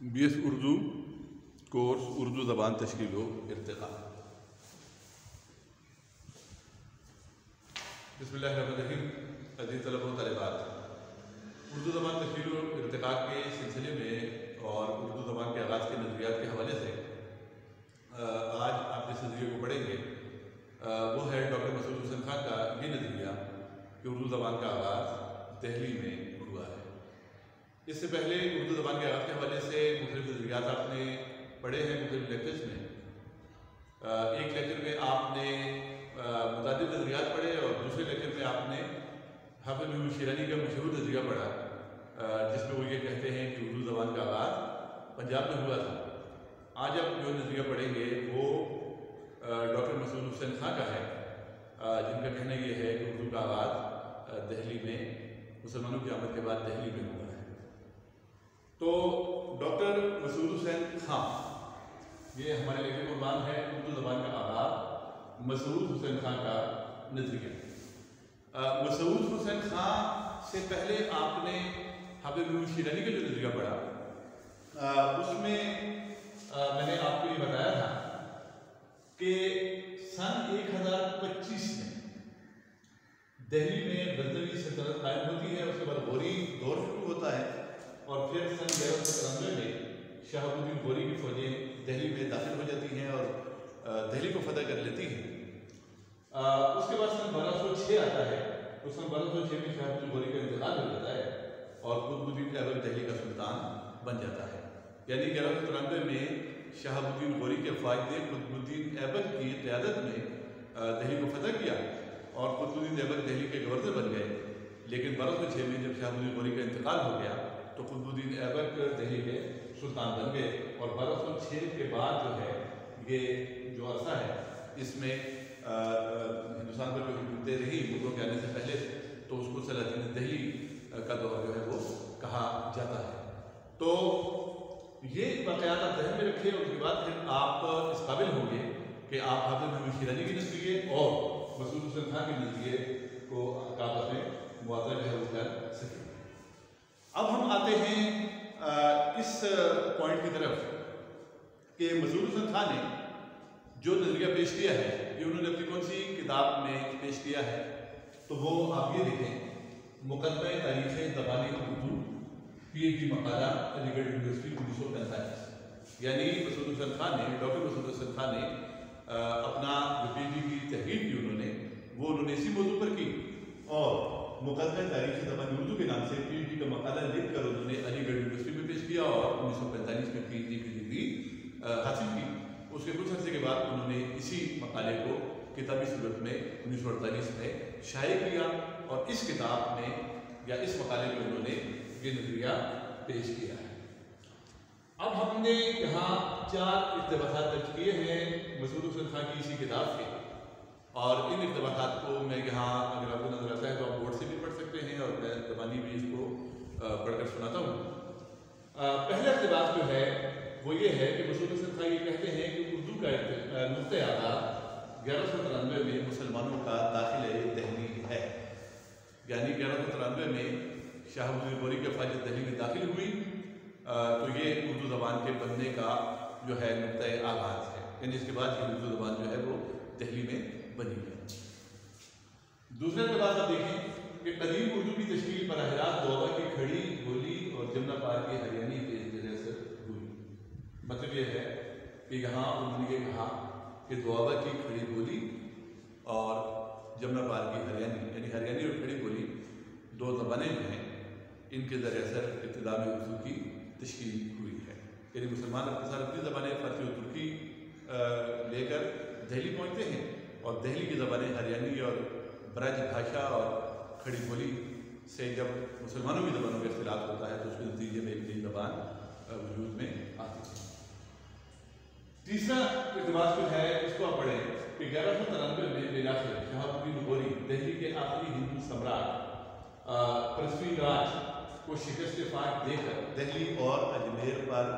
B S Urdu course Urdu ज़बान तश्कील इरतका बसमीम अज़ीज़ तलब तलबात उर्दू ज़बान तश्कील इरतका के सिलसिले में और उर्दू ज़बान के आगाज़ के नज़रियात के हवाले से आज आप जिस नज़रिए को पढ़ेंगे वो है डॉक्टर मसूद हुसैन खान का ये नज़रिया कि उर्दू ज़बान का आगाज़ दहली में है इससे पहले उर्दू ज़बान के आगाज़ के हवाले से मुख्तलिफ़ नज़रियात आपने पढ़े हैं मुख्तलिफ़ लेक्चर्स में। एक लेक्चर में आपने मुतद नज़रियात पढ़े और दूसरे लेक्चर में आपने हाफिज महमूद शेरानी का मशहूर नज़रिया पढ़ा जिसमें वो ये कहते हैं कि उर्दू ज़बान का आगाज़ पंजाब में हुआ था। आज आप जो नज़रिया पढ़ेंगे वो डॉक्टर मसूद हुसैन खां का है। जिनका कहना ये है कि उर्दू का आगाज़ दहली में, मुसलमानों की आमद के बाद दहली में हुआ। तो डॉक्टर मसूद हुसैन खां ये हमारे लेखक कुर्बान है उर्दू ज़बान का आगाज़ मसूद हुसैन खां का नज़रिया। मसूद हुसैन खां से पहले आपने हाफिज शिरानी का जो नज़रिया पढ़ा उसमें आ, मैंने आपको ये बताया था कि सन 1025 में दिल्ली में गजनवी सल्तनत कायम होती है उसके बाद गोरी फिर सन ग्यारह सौ तिरानवे में शहाबुद्दीन गोरी की फौजें दिल्ली में दाखिल हो जाती हैं और दिल्ली को फतह कर लेती हैं। उसके बाद सन बारह सौ छः आता है। तो सन बारह सौ छः में शहाबुद्दीन गोरी का इंतकाल हो जाता है और कुतुबुद्दीन ऐबक दिल्ली का सुल्तान बन जाता है। यानी ग्यारह सौ तिरानवे में शहाबुद्दीन गोरी के फ़ायद ने ऐबक की क़्यादत में दिल्ली को फतह किया और कुतुबुद्दीन ऐबक दिल्ली के गवर्नर बन गए। लेकिन बारह सौ छः में जब शहाबुद्दीन गोरी का इंतकाल हो गया तो कुतुबुद्दीन ऐबक दिल्ली के सुल्तान बन गए और बारह सौ छः के बाद जो है, ये जो अरसा है, इसमें हिंदुस्तान पर जो हुकूमतें रही मुल्कों के आने से पहले तो उसको सलातीन दिल्ली का दौर जो है वो कहा जाता है। तो ये वाक़ात आप जहन में रखें और उसके बाद फिर आप इस काबिल होंगे कि आप हाफिज महमूद शिरानी के नज़रिए और मसूद हुसैन खान के नज़रिए को आपस में मुआवजा जो है वो कर सकें अब हम आते हैं इस पॉइंट की तरफ़ कि मसूद हुसैन खान ने जो नज़रिया पेश किया है, ये उन्होंने अपनी कौन सी किताब में पेश किया है? तो वो आप ये देखें, मुकदमा, तारीख़, दबानी उर्दू पी एच डी मकाला अलीगढ़ यूनिवर्सिटी उन्नीस सौ पैंतालीस। यानी मसूद हुसैन खान ने, डॉक्टर मसूद हुसैन खान ने अपना जो पी की तहरीर की उन्होंने, वो उन्होंने इसी मौजू पर की। और मुकदमा तारीख दबानी उर्दू के नाम से पी का मकाला लिख कर उन्होंने अलीगढ़ यूनिवर्सिटी में पेश किया और उन्नीस सौ पैंतालीस में पी की डिग्री हासिल की। उसके कुछ अर्से के बाद उन्होंने इसी मकाले को किताबी सूरत में उन्नीस सौ अड़तालीस में शाये किया और इस किताब में या इस मकाले में उन्होंने ये नज़रिया पेश किया है। अब हमने यहाँ चार इतबात दर्ज किए हैं मसूद हुसैन खान की इसी किताब के। और इन इतबात को मैं यहाँ अगर आपको नज़र आता है तो आप बोर्ड से भी पढ़ सकते हैं और मैं जबानी भी इसको पढ़कर सुनाता हूँ। पहला इतबात जो है, वो ये है कि मसूद हुसैन ये कहते हैं कि उर्दू का नुक़ आगाज़ ग्यारह सौ तिरानवे में मुसलमानों का दाखिल दहली है। यानी ग्यारह सौ तिरानवे में शाहबुद्दीन गौरी के फायद दिल्ली में दाखिल हुई। तो ये उर्दू ज़बान के बनने का जो है नुक़ आगाज़ है। यानी इसके बाद ये उर्दू ज़बान जो है वो दिल्ली में बनी है। दूसरा बात आप देखें कि कदीम उर्दू की तश्कील बरह रास्त दोबा की खड़ी, बोली और जमुना पार की हरियाणी के ज़रिए से हुई। मतलब यह है कि यहाँ उन्होंने ये कहा कि दुआबा की खड़ी, बोली और जमुना पार की हरियाणी यानी हरियाणी और खड़ी, बोली दो ज़बानें जो हैं, इनके ज़रिए सर इब्तदा में उर्दू की तश्कील हुई है। यानी मुसलमान अपने साथ अपनी ज़बानें फ़ारसी और तुर्की लेकर दहली पहुँचते हैं। और दहली की ज़बानें हरियाणी और ब्रज भाषा और खड़ी बोली से जब मुसलमानों की ज़बानों का इख्तलाफ होता है तो उसके नतीजे में एक नई ज़बान वजूद में आती है। तीसरा इकबास जो है उसको आप पढ़ें। कि ग्यारह सौ तिरानवे में बिलाखिर शहाबुद्दीन गोरी दिल्ली के आखिरी हिंदू सम्राट पृथ्वीराज को शिकस्त फाट देकर दिल्ली और अजमेर पर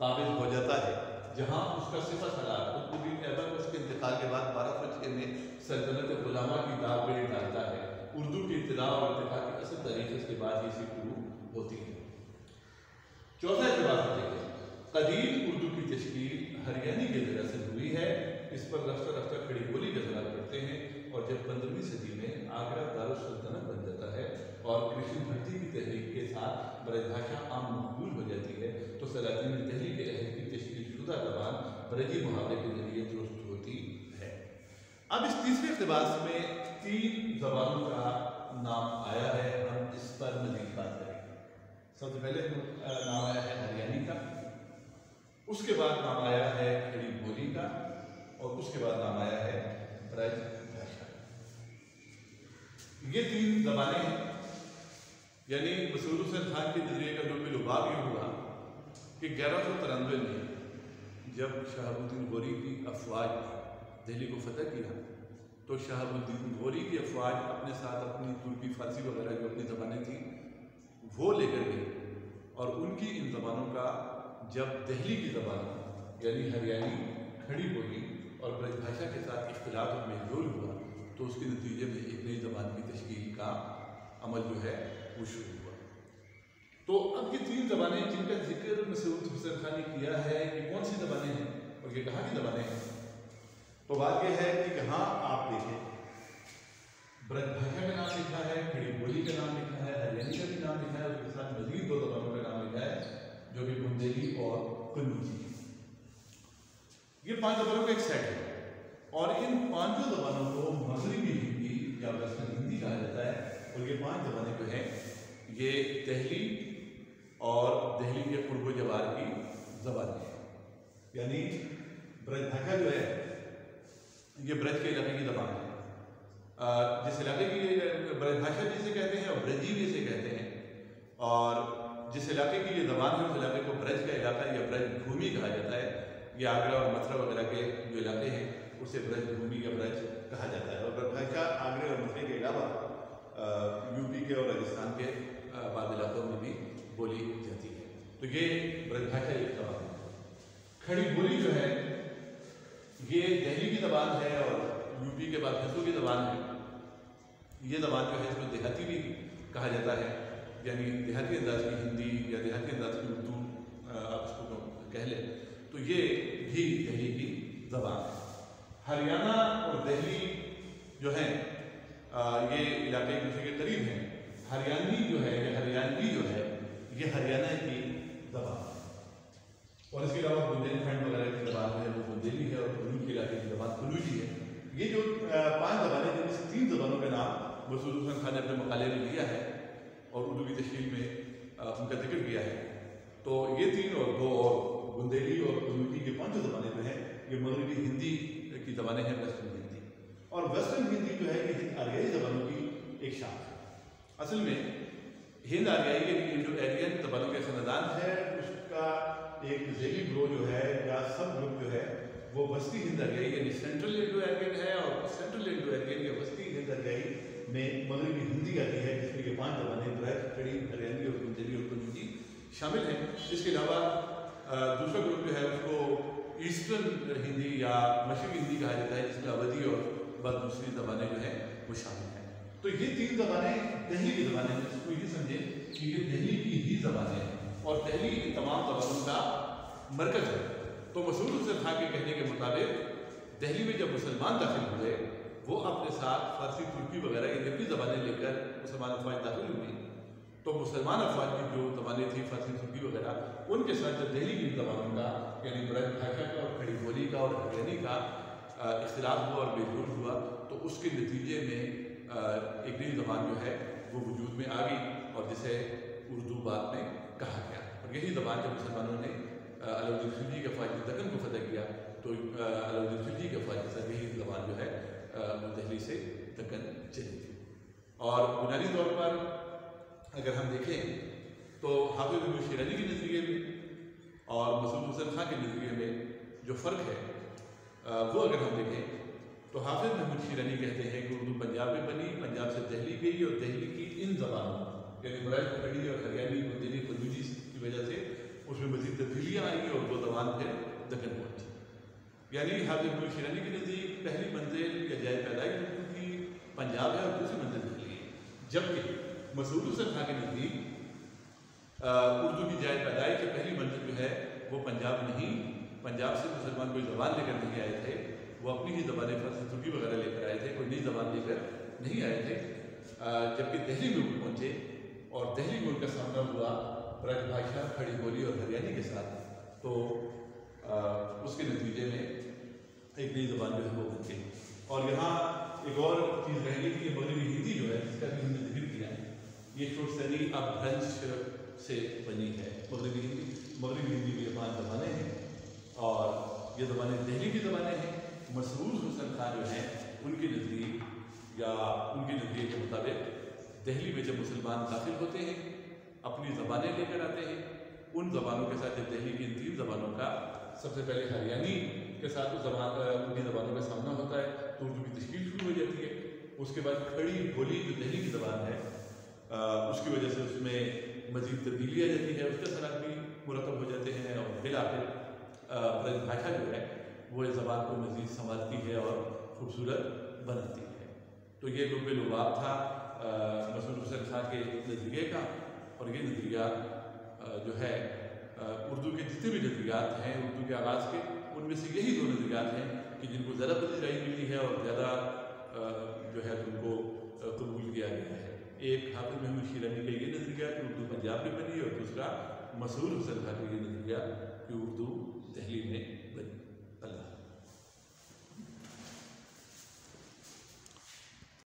काबिज हो जाता है। जहाँ उसका सिफा सलार कुतुबुद्दीन ऐबक उसके इंतकाल के बाद बारह सौ में सल्तनत गुलामा की दावें डालता है। उर्दू की इब्तदा और इतफाक की असल तरीके के बाद ये शुरू होती है। चौथा इतबार देखें कदीम उर्दू की तश्कील हरियाणी के ज़रा से हुई है। इस पर रफ्ता रफ्ता खड़ी बोली का सवाल करते हैं और जब पंद्रहवीं सदी में आगरा दारुसल्तनत बन जाता है और कृषि भर्ती की तहरीक के साथ ब्रजभाषा आम मकबूल हो जाती है तो सलातीन दहली के अहल की शुदा जबान ब्रजी मुहावरे के ज़रिए दुरुस्त होती है। अब इस तीसरे इकतबास में तीन जबानों का नाम आया है, हम इस पर मजीद बात करेंगे। सबसे पहले नाम आया है हरियाणी का, उसके बाद नाम आया है खड़ी बोली का, और उसके बाद नाम आया है ब्रज भाषा। ये तीन जबानें हैं यानी मसूद हुसैन खान के नज़रिए का जो बिलुबाब ये हुआ, कि ग्यारह सौ तिरानवे में जब शहाबुद्दीन गौरी की अफवाज दिल्ली को फतह किया तो शहाबुद्दीन गौरी की अफवाज अपने साथ अपनी तुर्की, फारसी वगैरह जो अपनी ज़बानें थी, वो लेकर गई। और उनकी इन ज़बानों का जब दहली की ज़बान, यानी हरियाणी खड़ी बोली और ब्रजभाषा के साथ इख्तलाफ में मेलजोल हुआ तो उसके नतीजे में एक नई ज़बान की तश्कील का अमल जो है, वो शुरू हुआ। तो अब ये तीन ज़बानें जिनका ज़िक्र मसूद हुसैन खान ने किया है, ये कौन सी ज़बानें हैं? और ये कहाँ की ज़बानें हैं? तो बात यह है कि यहाँ आप देखें ब्रजभाषा का नाम लिखा है, खड़ी बोली का नाम लिखा है हरियाणी का भी नाम लिखा है उसके साथ मजीद दो ज़बानों का नाम लिखा है, जो कि बुंदेली और कन्नूजी ये पाँच जबानों का एक सेट है, और इन पाँचों जबानों को मगरबी हिंदी या वेस्टर्न हिंदी कहा जाता है, और ये पाँच जबानें जो हैं, ये दहली और दहली के पूर्व जवार की जबानें यानी ब्रज जो है, ये ब्रज के इलाके की जबान है। जिस इलाके की, ब्रज भाषा जिसे कहते हैं और ब्रजी भी इसे कहते हैं, और जिस इलाके की ये जबान है, उस इलाके को ब्रज का इलाका या ब्रज भूमि कहा जाता है। ये आगरा और मथुरा वगैरह के जो इलाके हैं, उसे ब्रज भूमि या ब्रज कहा जाता है। और भाषा आगरे और मथुरे के अलावा यूपी के और राजस्थान के बाद इलाकों में भी बोली जाती है। तो ये ब्रज भाषा एक जबान है। खड़ी बोली जो है ये दिल्ली की जबान है और यूपी के बाद हिंदू की जबान है। ये जबान जो है इसमें देहाती भी कहा जाता है। यानी देहाती अंदाज की हिंदी या देहाती अंदाज की उर्दू आप इसको कह लें। तो ये भी दहली की जबान है। हरियाणा और दहली जो है आ, ये इलाके एक दूसरे के करीब हैं। हरियाणवी जो है या हरियाणवी जो है ये हरियाणा की जबान है और इसके अलावा बुंदेलखंड वगैरह की जबान है, वो बुंदेली है और कुल्लू के इलाके की जबान कुल्लूजी है। ये जो पाँच जबानें जिनमें से तीन जबानों का नाम मसूद हुसैन खान ने अपने मकाले में लिया है और उर्दू की तशील में उनका ज़िक्र किया है। तो ये तीन और दो और बुंदेली और उर्दू के पाँचों ज़बानें जो हैं, ये मगरबी हिंदी की ज़बानें हैं, वेस्टर्न हिंदी। और वेस्टर्न हिंदी जो है, ये आर्याई ज़बानों की एक शाख है। असल में हिंद आर्याई के जो एरियन ज़बानों के ख़ानदान है उसका एक जेली ग्रो जो है, या सब ग्रुप जो है, वो वस्ती हिंद आर्याई यानी सेंट्रल इंडो एरियन है और सेंट्रल इंडो एरियन या वस्ती हिंद आर्याई में मगरबी हिंदी आती है, जिसमें ये पाँच जबानें ब्रैक खड़ी हरियाणवी और गुंजरी और कुंजी शामिल हैं। इसके अलावा दूसरा ग्रुप जो है, उसको ईस्टर्न हिंदी या मशरक़ी हिंदी कहा जाता है, जिसमें अवधि और बाद दूसरी जबानें जो हैं, वो शामिल हैं। तो ये तीन जबानें दहली की जबानें हैं। इसको ये समझें कि ये दहली की ही जबानें हैं। और दहली इन तमाम जबानों का मरकज है। तो मशहूर हुसैन खान के कहने के मुताबिक दहली में जब मुसलमान दाखिल हुए, वो अपने साथ फारसी, तुर्की वगैरह ये जबकि ज़बानें लेकर मुसलमान अफवाज दाखिल हुई। तो मुसलमान अफवाज की जो ज़बानें थी, फारसी, तुर्की वगैरह, उनके साथ जब दिल्ली की ज़बानों का, यानी ब्रज भाषा का और खड़ी बोली का और हरियाणी का इख्तलाफ हुआ और बेजोर हुआ तो उसके नतीजे में एक नई ज़बान जो है, वो वजूद में आ गई और जिसे उर्दू बाद में कहा गया। और यही ज़बान जब मुसलमानों ने अलाउद्दीन खिलजी के अफवाज दखन को फतह किया तो अलाउद्दीन खिलजी के के साथ यही ज़बान जो है दिल्ली से दक्कन चली थी और बुनियादी तौर पर अगर हम देखें तो हाफिज शेरानी के नज़रिए में और मसूद हुसैन खान के नज़रिए में जो फ़र्क है वो अगर हम देखें तो हाफिज महमूद शेरानी कहते हैं कि उर्दू पंजाब में बनी, पंजाब से दिल्ली गई और दिल्ली की इन जबानों यानी बरैल खड़ी और हरियाणी और दिल्ली फलूजी की वजह से उसमें मजीद तब्दीलियाँ आई और वो जबान फिर दखन पहुँची। यानी हाफिज शेरानी के नज़दीक पहली मंजिल या जाय पैदाइश की पंजाब है और दूसरी मंजिल दिल्ली है। जबकि मसूद हुसैन खान के नज़दीक उर्दू की जाय पैदाइश की पहली मंजिल जो है, वो पंजाब नहीं, पंजाब से मुसलमान कोई ज़बान लेकर नहीं आए थे। वो अपनी ही ज़बान फ़र्ज़ तुर्की वगैरह लेकर आए थे कोई नई ज़बान लेकर नहीं आए थे। जबकि दहली में पहुँचे और दहली में उनका सामना हुआ ब्रजभाषा खड़ी बोली और हरियाणी के साथ। तो अ, उसके नतीजे में एक नई ज़बान जो है वो बन गई। और यहाँ एक और चीज़ रहेगी कि मगरबी हिंदी जो है जिसका भी हमने ज़िक्र किया है ये अब अपभ्रंश से बनी है। मगरबी हिंदी मगरबी हिंदी में पाँच ज़बानें हैं और ये ज़बानें दिल्ली की ज़बानें हैं। मसरूर हुसन खान जो हैं उनके नज़दीक या उनके नज़रिए के मुताबिक दिल्ली में जब मुसलमान दाखिल होते हैं अपनी ज़बानें लेकर आते हैं उन ज़बानों के साथ जब दिल्ली की इन तीन ज़बानों का सबसे पहले हरियाणी के साथ जबान उनकी ज़बानों का सामना होता है तो उर्दू की तश्कील शुरू हो जाती है। उसके बाद खड़ी बोली जो दिल्ली की ज़बान है उसकी वजह से उसमें मज़ीद तब्दीली आ जाती है उसके असरात भी मुरतब हो जाते हैं और फिर आखिर अ, ब्रजभाषा जो है वो इस ज़बान को मज़ीद संभालती है और ख़ूबसूरत बनाती है। तो ये लुब लुबाब था मसूद हुसैन खान के नज़रिए का और ये नज़रिया जो है उर्दू के जितने भी नज़रियात हैं, उर्दू के आगाज़ के, उनमें से यही दो नज़रियात हैं कि जिनको ज़्यादा पजीराई मिली है और ज़्यादा जो है उनको कबूल किया गया है। एक हाफिज महमूद शीरानी का ये नज़रिया कि उर्दू पंजाब में बनी और दूसरा मसूर हुसैन खान का ये नज़रिया कि उर्दू दहली में